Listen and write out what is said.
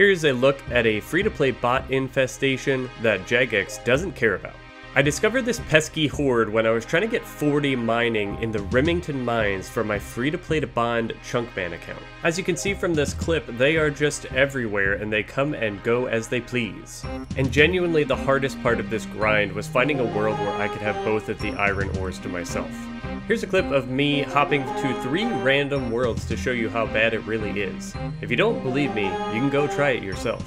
Here's a look at a free-to-play bot infestation that Jagex doesn't care about. I discovered this pesky horde when I was trying to get 40 mining in the Rimmington mines for my free-to-play to bond Chunkman account. As you can see from this clip, they are just everywhere and they come and go as they please. And genuinely the hardest part of this grind was finding a world where I could have both of the iron ores to myself. Here's a clip of me hopping to three random worlds to show you how bad it really is. If you don't believe me, you can go try it yourself.